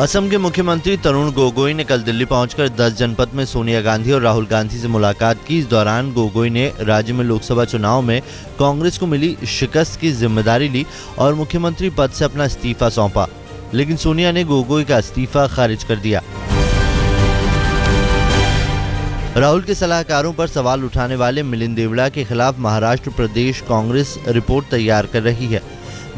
असम के मुख्यमंत्री तरुण गोगोई ने कल दिल्ली पहुंचकर 10 जनपद में सोनिया गांधी और राहुल गांधी से मुलाकात की। इस दौरान गोगोई ने राज्य में लोकसभा चुनाव में कांग्रेस को मिली शिकस्त की ज़िम्मेदारी ली और मुख्यमंत्री पद से अपना इस्तीफा सौंपा, लेकिन सोनिया ने गोगोई का इस्तीफा खारिज कर दिया। राहुल के सलाहकारों पर सवाल उठाने वाले मिलिंद देवड़ा के खिलाफ महाराष्ट्र प्रदेश कांग्रेस रिपोर्ट तैयार कर रही है।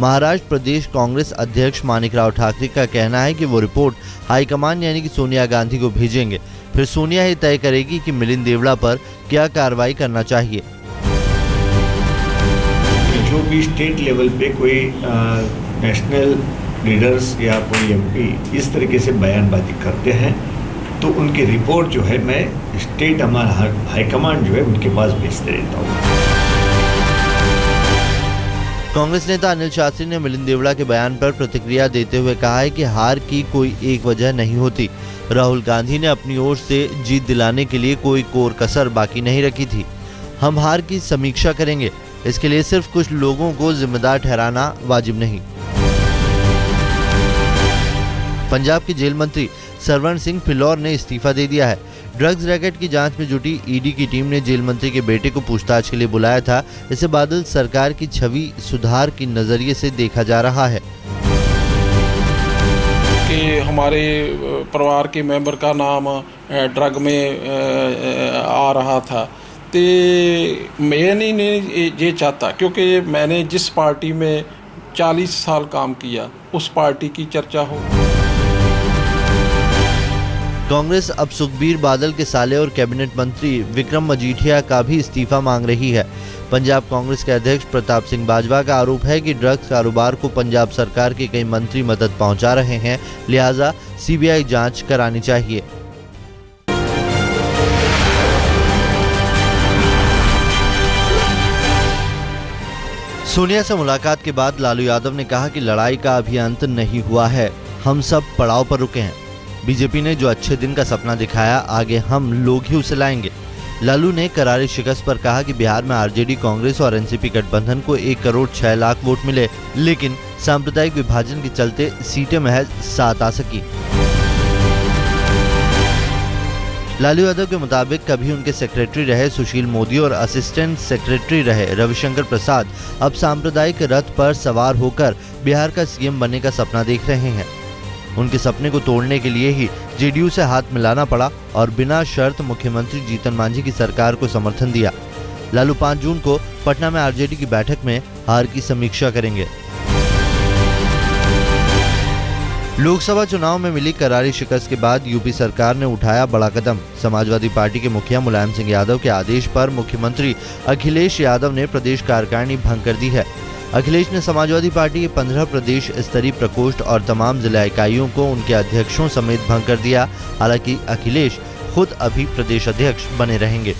महाराष्ट्र प्रदेश कांग्रेस अध्यक्ष मानिक राव ठाकरे का कहना है कि वो रिपोर्ट हाईकमान यानी कि सोनिया गांधी को भेजेंगे। फिर सोनिया ही तय करेगी कि मिलिंद देवड़ा पर क्या कार्रवाई करना चाहिए। जो भी स्टेट लेवल पे कोई नेशनल लीडर्स या कोई एमपी इस तरीके से बयानबाजी करते हैं तो उनकी रिपोर्ट जो है मैं स्टेट हमारा हाईकमांड जो है उनके पास भेजते रहता हूँ। कांग्रेस नेता अनिल शास्त्री ने मिलिंद देवड़ा के बयान पर प्रतिक्रिया देते हुए कहा है कि हार की कोई एक वजह नहीं होती। राहुल गांधी ने अपनी ओर से जीत दिलाने के लिए कोई कोर कसर बाकी नहीं रखी थी। हम हार की समीक्षा करेंगे। इसके लिए सिर्फ़ कुछ लोगों को जिम्मेदार ठहराना वाजिब नहीं। पंजाब के जेल मंत्री सरवण सिंह फिलौर ने इस्तीफा दे दिया है। ड्रग्स रैकेट की जाँच में जुटी ईडी की टीम ने जेल मंत्री के बेटे को पूछताछ के लिए बुलाया था। इसे बादल सरकार की छवि सुधार की नज़रिए से देखा जा रहा है। कि हमारे परिवार के मेंबर का नाम ड्रग में आ रहा था। तो मैं नहीं ये चाहता, क्योंकि मैंने जिस पार्टी में 40 साल काम किया, उस पार्टी की चर्चा हो। कांग्रेस अब सुखबीर बादल के साले और कैबिनेट मंत्री विक्रम मजीठिया का भी इस्तीफा मांग रही है। पंजाब कांग्रेस के अध्यक्ष प्रताप सिंह बाजवा का आरोप है कि ड्रग्स कारोबार को पंजाब सरकार के कई मंत्री मदद पहुँचा रहे हैं, लिहाजा सीबीआई जाँच करानी चाहिए। सोनिया से मुलाकात के बाद लालू यादव ने कहा कि लड़ाई का अभी अंत नहीं हुआ है। हम सब पड़ाव पर रुके हैं। बीजेपी ने जो अच्छे दिन का सपना दिखाया, आगे हम लोग ही उसे लाएँगे। लालू ने करारी शिकस्त पर कहा कि बिहार में आरजेडी, कांग्रेस और एनसीपी गठबंधन को एक करोड़ छह लाख वोट मिले, लेकिन सांप्रदायिक विभाजन के चलते सीटें महज सात आ सकी। लालू यादव के मुताबिक कभी उनके सेक्रेटरी रहे सुशील मोदी और असिस्टेंट सेक्रेटरी रहे रविशंकर प्रसाद। अब सांप्रदायिक रथ पर सवार होकर बिहार का सीएम बनने का सपना देख रहे हैं। उनके सपने को तोड़ने के लिए ही जेडीयू से हाथ मिलाना पड़ा और बिना शर्त मुख्यमंत्री जीतन मांझी की सरकार को समर्थन दिया। लालू पाँच जून को पटना में आरजेडी की बैठक में हार की समीक्षा करेंगे। लोकसभा चुनाव में मिली करारी शिकस्त के बाद यूपी सरकार ने उठाया बड़ा कदम। समाजवादी पार्टी के मुखिया मुलायम सिंह यादव के आदेश पर मुख्यमंत्री अखिलेश यादव ने प्रदेश कार्यकारिणी भंग कर दी है। अखिलेश ने समाजवादी पार्टी के पंद्रह प्रदेश स्तरीय प्रकोष्ठ और तमाम जिला इकाइयों को उनके अध्यक्षों समेत भंग कर दिया। हालाँकि अखिलेश खुद अभी प्रदेश अध्यक्ष बने रहेंगे।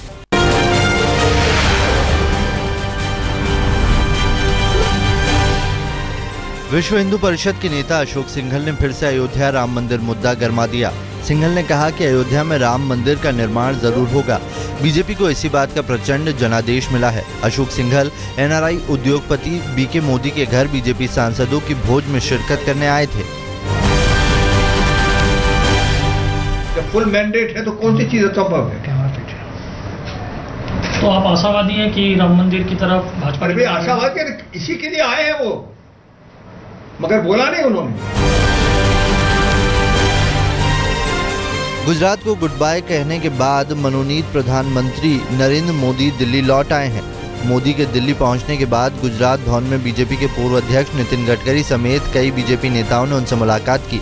विश्व हिंदू परिषद के नेता अशोक सिंघल ने फिर से अयोध्या राम मंदिर मुद्दा गर्मा दिया। सिंघल ने कहा कि अयोध्या में राम मंदिर का निर्माण ज़रूर होगा। बीजेपी को इसी बात का प्रचंड जनादेश मिला है। अशोक सिंघल एनआरआई उद्योगपति बीके मोदी के घर बीजेपी सांसदों की भोज में शिरकत करने आए थे। जब फुल मैंडेट है तो कौन सी चीज़ संभव है? तो आप आशावादी हैं कि राम मंदिर की तरफ़ भाजपा आशावादी इसी के लिए आए हैं वो। मगर बोला नहीं उन्होंने। गुजरात को गुड बाय कहने के बाद मनोनीत प्रधानमंत्री नरेंद्र मोदी दिल्ली लौट आए हैं। मोदी के दिल्ली पहुँचने के बाद गुजरात भवन में बीजेपी के पूर्व अध्यक्ष नितिन गडकरी समेत कई बीजेपी नेताओं ने उनसे मुलाकात की।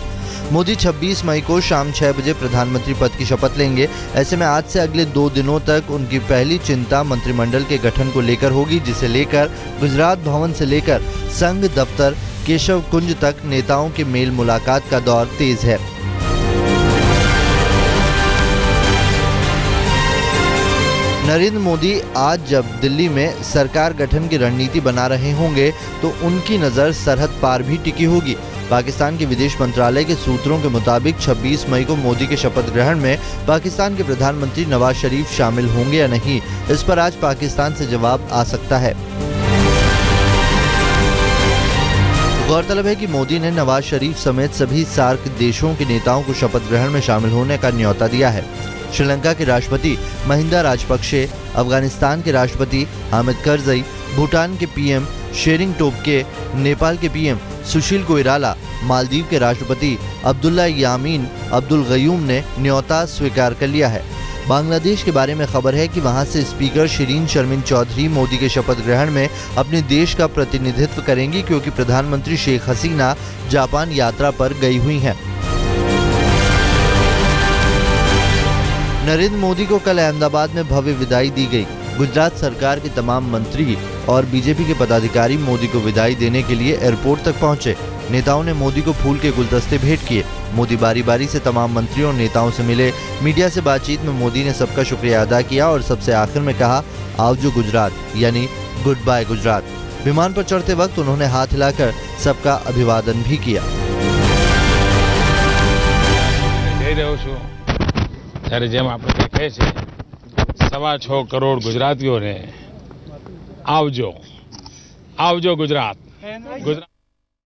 मोदी 26 मई को शाम 6 बजे प्रधानमंत्री पद की शपथ लेंगे। ऐसे में आज से अगले दो दिनों तक उनकी पहली चिंता मंत्रिमंडल के गठन को लेकर होगी, जिसे लेकर गुजरात भवन से लेकर संघ दफ्तर केशव कुंज तक नेताओं के मेल मुलाकात का दौर तेज है। नरेंद्र मोदी आज जब दिल्ली में सरकार गठन की रणनीति बना रहे होंगे तो उनकी नज़र सरहद पार भी टिकी होगी। पाकिस्तान के विदेश मंत्रालय के सूत्रों के मुताबिक 26 मई को मोदी के शपथ ग्रहण में पाकिस्तान के प्रधानमंत्री नवाज़ शरीफ शामिल होंगे या नहीं, इस पर आज पाकिस्तान से जवाब आ सकता है। गौरतलब है कि मोदी ने नवाज़ शरीफ समेत सभी सार्क देशों के नेताओं को शपथ ग्रहण में शामिल होने का न्यौता दिया है। श्रीलंका के राष्ट्रपति महिंदा राजपक्षे, अफ़गानिस्तान के राष्ट्रपति हामिद करजई, भूटान के पीएम शेरिंग टोपके, नेपाल के पीएम सुशील कोइराला, मालदीव के राष्ट्रपति अब्दुल्ला यामीन अब्दुल गयूम ने न्योता स्वीकार कर लिया है। बांग्लादेश के बारे में खबर है कि वहाँ से स्पीकर शिरीन शर्मिन चौधरी मोदी के शपथ ग्रहण में अपने देश का प्रतिनिधित्व करेंगी क्योंकि प्रधानमंत्री शेख हसीना जापान यात्रा पर गई हुई हैं। नरेंद्र मोदी को कल अहमदाबाद में भव्य विदाई दी गई। गुजरात सरकार के तमाम मंत्री और बीजेपी के पदाधिकारी मोदी को विदाई देने के लिए एयरपोर्ट तक पहुँचे। नेताओं ने मोदी को फूल के गुलदस्ते भेंट किए मोदी बारी बारी से तमाम मंत्रियों और नेताओं से मिले मीडिया से बातचीत में मोदी ने सबका शुक्रिया अदा किया और सबसे आखिर में कहा आवजो गुजरात यानी गुड बाय गुजरात विमान पर चढ़ते वक्त उन्होंने हाथ हिलाकर सबका अभिवादन भी किया જઈ રહ્યો છું ત્યારે જેમ આપણે કહે છે સવા છ કરોડ ગુજરાતીઓને આવજો આવજો ગુજરાત ગુજરાત